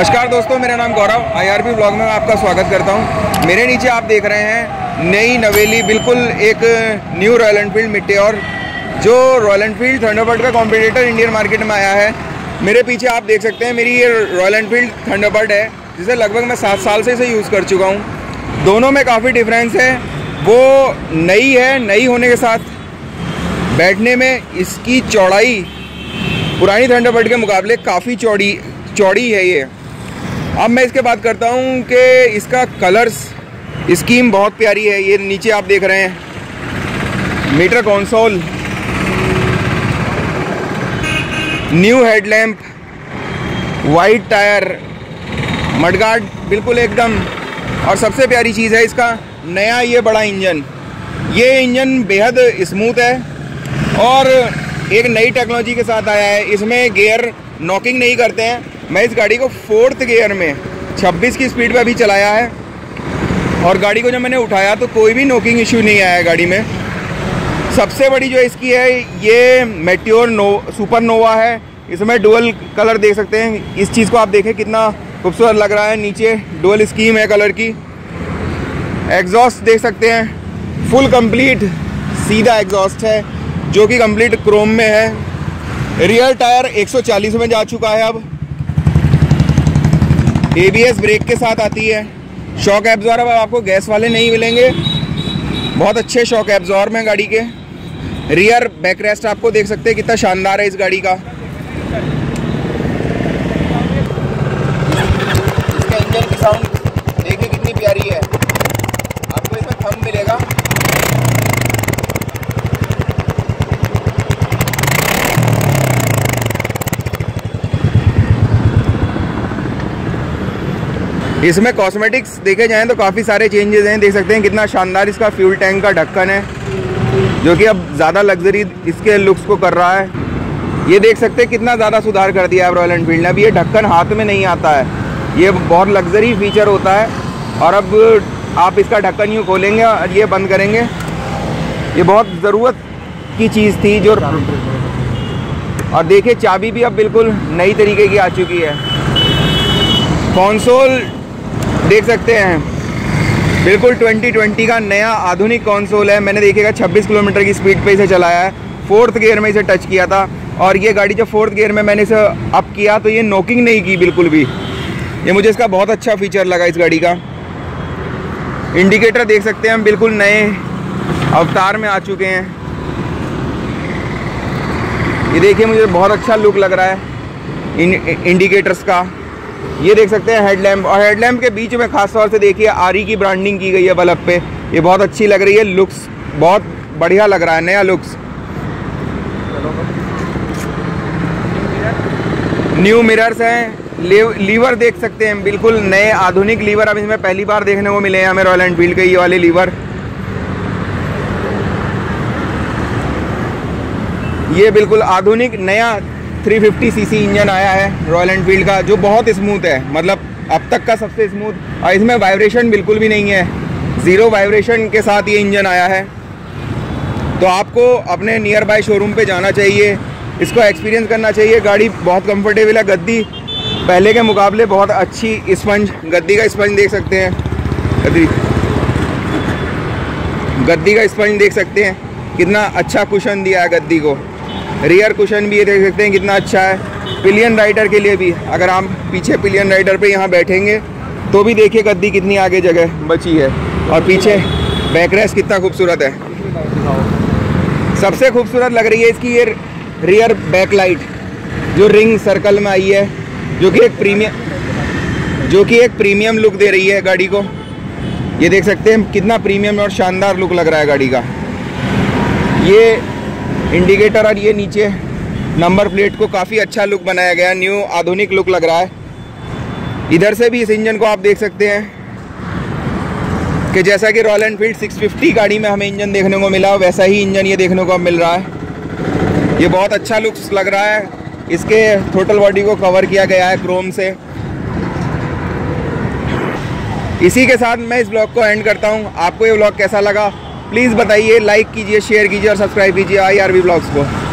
नमस्कार दोस्तों, मेरा नाम गौरव आईआरपी ब्लॉग में आपका स्वागत करता हूँ। मेरे नीचे आप देख रहे हैं नई नवेली, बिल्कुल एक न्यू रॉयल एनफील्ड मिट्टी और जो रॉयल एनफील्ड थंडरबर्ड का कॉम्पिटिटर इंडियन मार्केट में आया है। मेरे पीछे आप देख सकते हैं, मेरी ये रॉयल एनफील्ड थंडरबर्ड है, जिसे लगभग मैं सात साल से इसे यूज़ कर चुका हूँ। दोनों में काफ़ी डिफरेंस है। वो नई है, नई होने के साथ बैठने में इसकी चौड़ाई, पुरानी थंडरबर्ड के मुकाबले काफ़ी चौड़ी चौड़ी है ये। अब मैं इसके बात करता हूँ कि इसका कलर्स स्कीम बहुत प्यारी है, ये नीचे आप देख रहे हैं। Meter console new headlamp white tyre mudguard बिल्कुल एकदम। और सबसे प्यारी चीज़ है इसका, नया ये बड़ा इंजन। ये इंजन बेहद स्मूथ है और एक नई टेक्नोलॉजी के साथ आया है। इसमें गियर नॉकिंग नहीं करते हैं। मैं इस गाड़ी को फोर्थ गियर में 26 की स्पीड पे अभी चलाया है। और गाड़ी को जब मैंने उठाया तो कोई भी नोकिंग इशू नहीं आया गाड़ी में। सबसे बड़ी जो इसकी है, ये मेट्योर नो सुपर नोवा है। इसमें डुअल कलर देख सकते हैं। इस चीज़ को आप देखें कितना खूबसूरत लग रहा है। नीचे डुअल स्कीम है कलर की। एग्जॉस्ट देख सकते हैं। फुल कंप्लीट सीधा एग्जॉस्ट है, जो कि कंप्लीट क्रोम में है। रियर टायर 140 में जा चुका है अब। एबीएस ब्रेक के साथ आती है। शॉक एब्जॉर्ब आपको गैस वाले नहीं मिलेंगे। बहुत अच्छे शॉक एब्जॉर्ब हैं गाड़ी के। रियर बैक रेस्ट आपको देख सकते हैं कितना शानदार है इस गाड़ी का। इसके इंजन की साउंड देखिए कितनी प्यारी है आपको इसमें थम मिलेगा इसमें कॉस्मेटिक्स देखे जाएँ तो काफ़ी सारे चेंजेस हैं। देख सकते हैं कितना शानदार इसका फ्यूल टैंक का ढक्कन है, जो कि अब ज़्यादा लग्जरी इसके लुक्स को कर रहा है। ये देख सकते हैं कितना ज़्यादा सुधार कर दिया है रॉयल एनफील्ड ने। अब ये ढक्कन हाथ में नहीं आता है। ये बहुत लग्जरी फीचर होता है और अब आप इसका ढक्कन यूँ खोलेंगे और ये बंद करेंगे। ये बहुत ज़रूरत की चीज़ थी जो और देखिए, चाबी भी अब बिल्कुल नई तरीके की आ चुकी है। कॉन्सोल देख सकते हैं। बिल्कुल 2020 का नया आधुनिक कंसोल है। मैंने देखिएगा 26 किलोमीटर की स्पीड पे इसे चलाया है। फोर्थ गियर में इसे टच किया था। और ये गाड़ी जब फोर्थ गियर में मैंने इसे अप किया तो ये नोकिंग नहीं की बिल्कुल भी। ये मुझे इसका बहुत अच्छा फीचर लगा इस गाड़ी का। इंडिकेटर देख सकते हैं हम, बिल्कुल नए अवतार में आ चुके हैं। ये देखिए, मुझे बहुत अच्छा लुक लग रहा है इंडिकेटर्स का। ये देख सकते हैं हेडलैम्प और हेडलैम्प के बीच में खास तौर से देखिए, आरी की ब्रांडिंग की गई है बल्ब पे। ये बहुत अच्छी लग रही है। लुक्स बहुत बढ़िया लग रहा है, नया लुक्स न्यू मिरर्स हैं। लीवर देख सकते हैं। बिल्कुल नए, आधुनिक लीवर अब इसमें पहली बार देखने को मिले हैं हमें रॉयल एनफील्ड के ये वाले लीवर ये बिल्कुल आधुनिक, नया 350 सीसी इंजन आया है रॉयल एनफील्ड का, जो बहुत स्मूथ है। मतलब अब तक का सबसे स्मूथ और इसमें वाइब्रेशन बिल्कुल भी नहीं है। ज़ीरो वाइब्रेशन के साथ ये इंजन आया है। तो आपको अपने नियर बाय शोरूम पे जाना चाहिए। इसको एक्सपीरियंस करना चाहिए। गाड़ी बहुत कंफर्टेबल है, गद्दी पहले के मुकाबले बहुत अच्छी स्पंज गद्दी का स्पंज देख सकते हैं। गद्दी। गद्दी का स्पंज देख सकते हैं। कितना अच्छा कुशन दिया है गद्दी को। रियर कुशन भी ये देख सकते हैं कितना अच्छा है। पिलियन राइडर के लिए भी, अगर आप पीछे पिलियन राइडर पे यहाँ बैठेंगे तो भी देखिए गद्दी कितनी आगे जगह बची है। और पीछे बैक रेस कितना खूबसूरत है। सबसे खूबसूरत लग रही है इसकी ये रियर बैक लाइट जो रिंग सर्कल में आई है, जो कि एक प्रीमियम जो कि एक प्रीमियम लुक दे रही है गाड़ी को। ये देख सकते हैं कितना प्रीमियम और शानदार लुक लग रहा है गाड़ी का। ये इंडिकेटर और ये नीचे नंबर प्लेट को काफ़ी अच्छा लुक बनाया गया न्यू आधुनिक लुक लग रहा है। इधर से भी इस इंजन को आप देख सकते हैं कि जैसा कि रॉयल एनफील्ड 650 गाड़ी में हमें इंजन देखने को मिला, वैसा ही इंजन ये देखने को अब मिल रहा है। ये बहुत अच्छा लुक्स लग रहा है। इसके टोटल बॉडी को कवर किया गया है क्रोम से। इसी के साथ मैं इस ब्लॉग को एंड करता हूँ। आपको ये ब्लॉग कैसा लगा? प्लीज़ बताइए लाइक कीजिए शेयर कीजिए और सब्सक्राइब कीजिए आई आर ब्लॉग्स को।